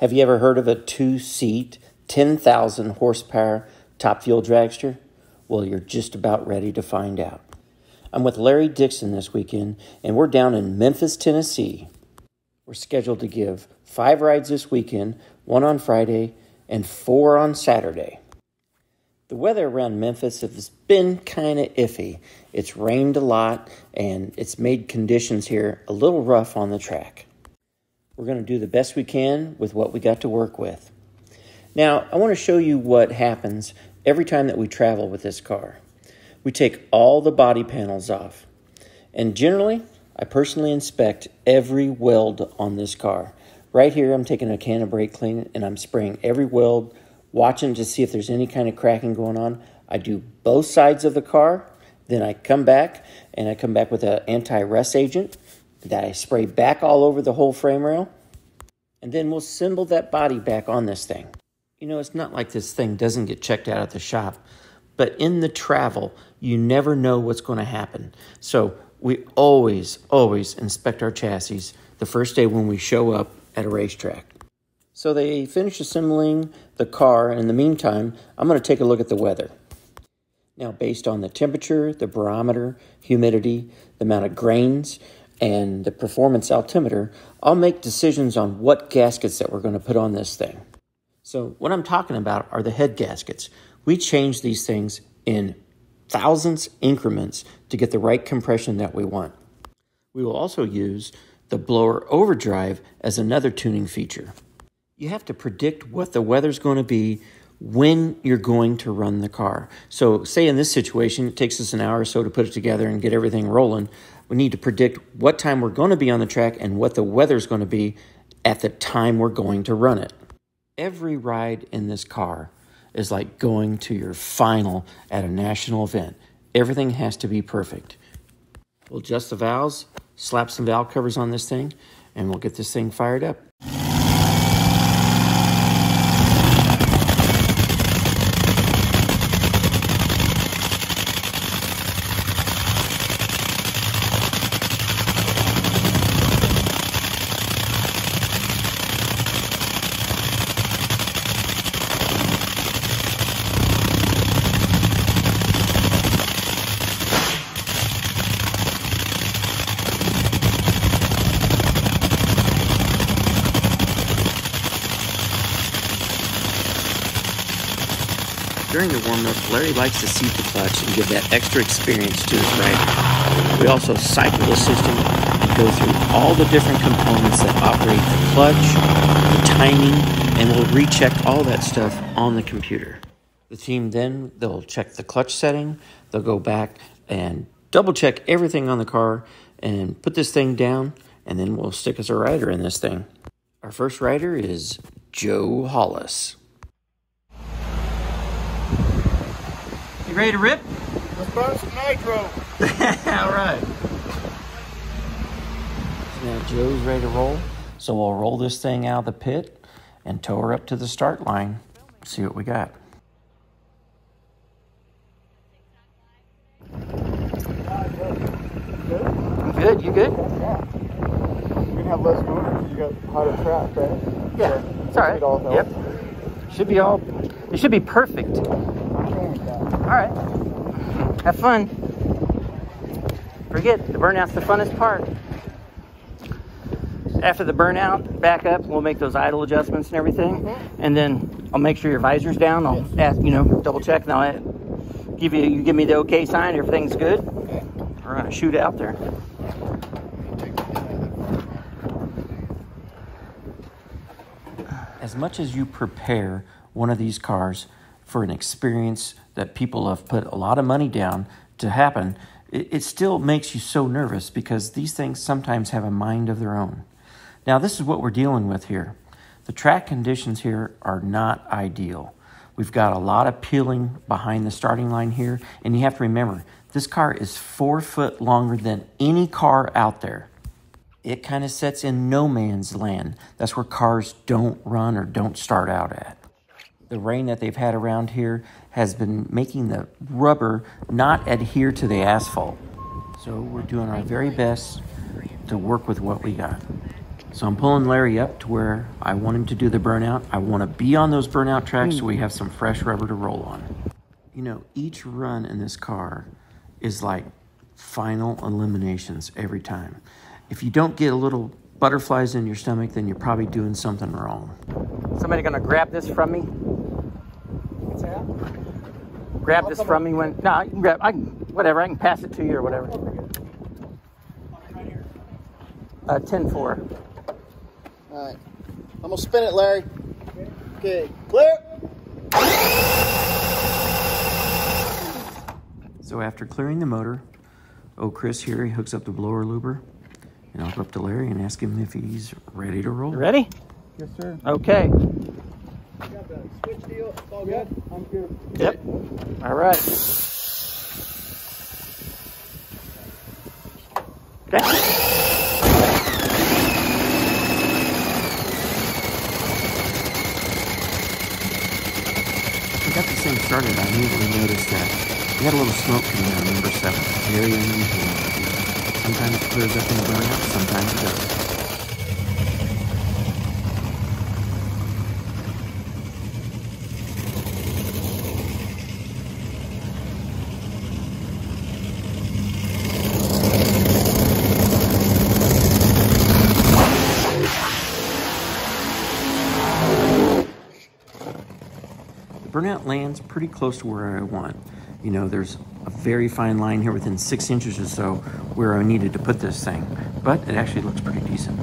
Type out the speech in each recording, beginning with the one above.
Have you ever heard of a two seat, 10,000 horsepower top fuel dragster? Well, you're just about ready to find out. I'm with Larry Dixon this weekend, and we're down in Memphis, Tennessee. We're scheduled to give five rides this weekend, one on Friday, and four on Saturday. The weather around Memphis has been kind of iffy. It's rained a lot, and it's made conditions here a little rough on the track. We're going to do the best we can with what we got to work with. Now, I want to show you what happens every time that we travel with this car. We take all the body panels off, and generally, I personally inspect every weld on this car. Right here, I'm taking a can of brake clean and I'm spraying every weld, watching to see if there's any kind of cracking going on. I do both sides of the car, then I come back and I come back with an anti-rust agent that I spray back all over the whole frame rail. And then we'll assemble that body back on this thing. You know, it's not like this thing doesn't get checked out at the shop, but in the travel, you never know what's going to happen. So we always, always inspect our chassis the first day when we show up at a racetrack. So they finish assembling the car, and in the meantime, I'm going to take a look at the weather. Now, based on the temperature, the barometer, humidity, the amount of grains, and the performance altimeter, I'll make decisions on what gaskets that we're going to put on this thing. So, what I'm talking about are the head gaskets. We change these things in thousandths increments to get the right compression that we want. We will also use the blower overdrive as another tuning feature. You have to predict what the weather's going to be when you're going to run the car. So, say in this situation, it takes us an hour or so to put it together and get everything rolling we need to predict what time we're going to be on the track and what the weather's going to be at the time we're going to run it. Every ride in this car is like going to your final at a national event. Everything has to be perfect. We'll adjust the valves, slap some valve covers on this thing, and we'll get this thing fired up. During the warm-up, Larry likes to seat the clutch and give that extra experience to his rider. We also cycle the system and go through all the different components that operate the clutch, the timing, and we'll recheck all that stuff on the computer. The team then, they'll check the clutch setting, they'll go back and double check everything on the car and put this thing down, and then we'll stick as a rider in this thing. Our first rider is Joe Hollis. You ready to rip? Let's burn some nitro. All right. now Joe's ready to roll. So we'll roll this thing out of the pit and tow her up to the start line. See what we got. I'm good. You good? Yeah. You can have less movement because you got hotter track, right? Yeah. So it's all right. it all. Yep. Should be all. It should be perfect. All right. Have fun. Forget the burnout's the funnest part. After the burnout, back up. We'll make those idle adjustments and everything, Mm-hmm. and then I'll make sure your visor's down. I'll ask, you know, double check, and I'll give you you give me the okay sign. If everything's good. Okay. We're gonna shoot out there. As much as you prepare one of these cars for an experience that people have put a lot of money down to happen, it, it still makes you so nervous because these things sometimes have a mind of their own. Now, this is what we're dealing with here. The track conditions here are not ideal. We've got a lot of peeling behind the starting line here, and you have to remember this car is four foot longer than any car out there. It kind of sets in no man's land. That's where cars don't run or don't start out at. The rain that they've had around here has been making the rubber not adhere to the asphalt. So we're doing our very best to work with what we got. So I'm pulling Larry up to where I want him to do the burnout. I want to be on those burnout tracks so we have some fresh rubber to roll on. You know, each run in this car is like final eliminations every time. If you don't get a little butterflies in your stomach, then you're probably doing something wrong. Somebody gonna grab this from me? What's that? Grab this from me when no, I can grab I can whatever, I can pass it to you or whatever. Right here. Uh 10 4. All right. I'm gonna spin it, Larry. Okay, clear. So after clearing the motor, oh Chris here, he hooks up the blower luber. And I'll go up to Larry and ask him if he's ready to roll. Ready? Yes, sir. Okay. The switch deal. It's all good. I'm good. Yep. All right. Okay. Got this thing started, I immediately noticed that we had a little smoke coming out of number seven. Very unusual. Sometimes it clears up in the burnout, sometimes it doesn't. Burnout lands pretty close to where I want. You know, there's a very fine line here within six inches or so where I needed to put this thing, but it actually looks pretty decent.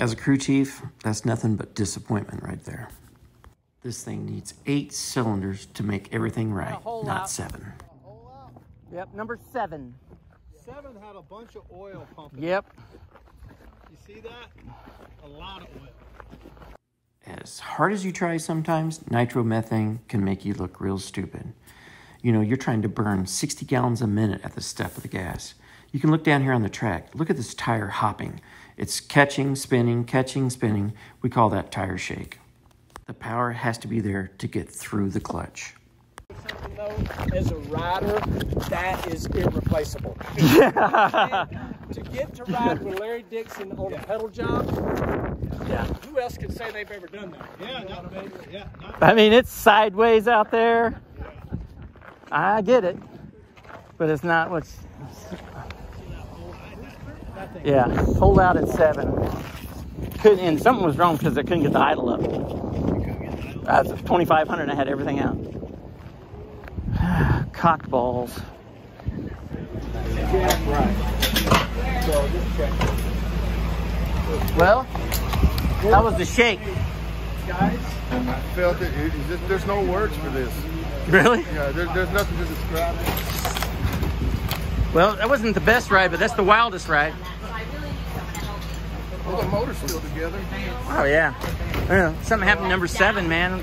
As a crew chief, that's nothing but disappointment right there. This thing needs eight cylinders to make everything right, not lot. seven. Yep. Number seven. Seven had a bunch of oil pumping. Yep. You see that? A lot of oil. As hard as you try sometimes, nitromethane can make you look real stupid. You know, you're trying to burn 60 gallons a minute at the step of the gas. You can look down here on the track. Look at this tire hopping. It's catching, spinning, catching, spinning. We call that tire shake. The power has to be there to get through the clutch. something though, as a rider, that is irreplaceable. to get to ride with Larry Dixon on a pedal job, Yeah. who else can say they've ever done that? Yeah, not bad. Yeah, not I mean, it's sideways out there. I get it, but it's not what's. Yeah, pulled out at seven. Couldn't, and something was wrong because I couldn't get the idle up. I was 2,500 and I had everything out. Cock balls. Well, that was the shake. Guys, I felt it. it- just- there's no words for this. Really? Yeah, there, there's nothing to describe it. Well, that wasn't the best ride, but that's the wildest ride. Well, the motor's still together. Oh yeah. yeah. Something happened to number seven, man.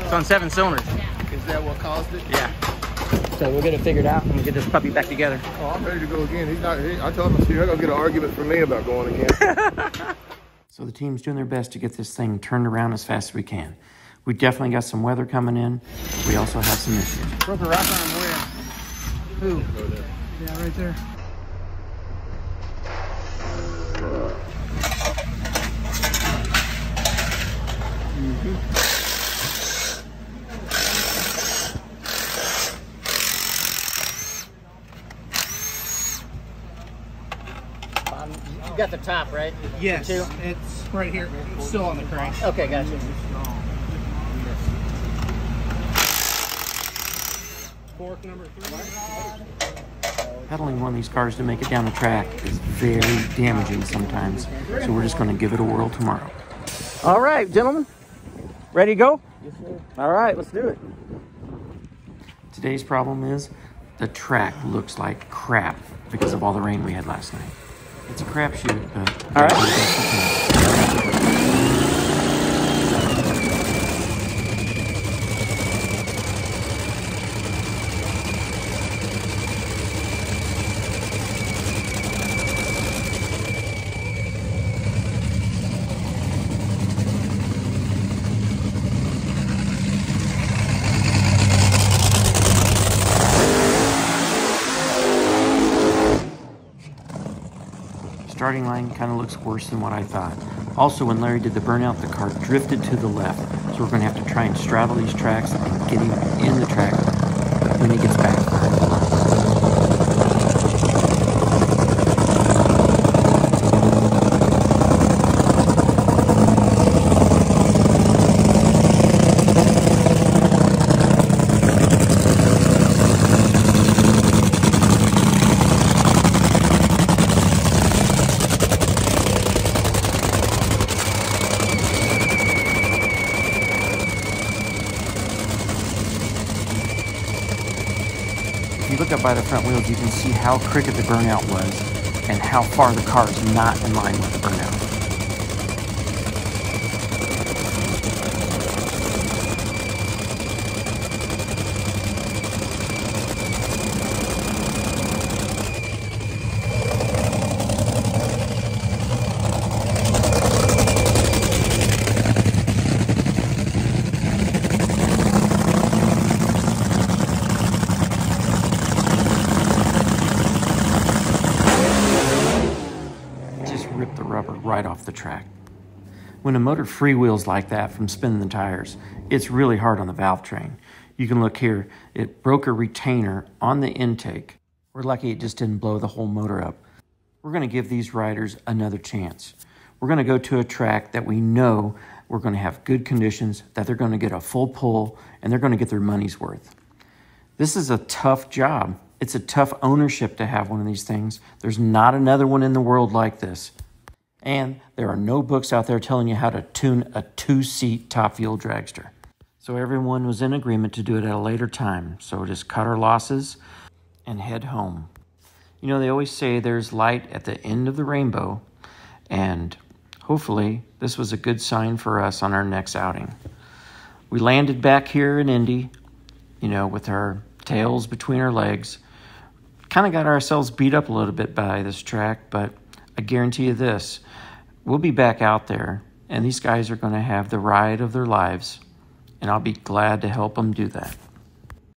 It's on seven cylinders. Is that what caused it? Yeah. So we'll get it figured out and we'll get this puppy back together. Oh, I'm ready to go again. He's not. He, I told him, you're not gonna get an argument from me about going again. So the team's doing their best to get this thing turned around as fast as we can. We definitely got some weather coming in. We also have some issues. Broke a rock on him where? Who? Yeah, right there. Um, you got the top, right? Yes, Two? it's right here. It's still on the crank. Okay, gotcha. Fork number three. Pedaling one of these cars to make it down the track is very damaging sometimes. So we're just going to give it a whirl tomorrow. All right, gentlemen. Ready to go? Yes, sir. All right, let's do it. Today's problem is the track looks like crap because of all the rain we had last night. It's a crapshoot, but All right. Starting line kind of looks worse than what I thought. Also, when Larry did the burnout, the car drifted to the left. So we're going to have to try and straddle these tracks and get him in the track when he gets back. If you look up by the front wheels, you can see how crooked the burnout was and how far the car is not in line with the burnout. just ripped the rubber right off the track. When a motor freewheels like that from spinning the tires, it's really hard on the valve train. You can look here, it broke a retainer on the intake. We're lucky it just didn't blow the whole motor up. We're going to give these riders another chance. We're going to go to a track that we know we're going to have good conditions, that they're going to get a full pull, and they're going to get their money's worth. This is a tough job. It's a tough ownership to have one of these things. There's not another one in the world like this. And there are no books out there telling you how to tune a two seat top fuel dragster. So everyone was in agreement to do it at a later time. So just cut our losses and head home. You know, they always say there's light at the end of the rainbow, and hopefully this was a good sign for us on our next outing. We landed back here in Indy, you know, with our tails between our legs. Kind of got ourselves beat up a little bit by this track, but I guarantee you this we'll be back out there, and these guys are going to have the ride of their lives, and I'll be glad to help them do that.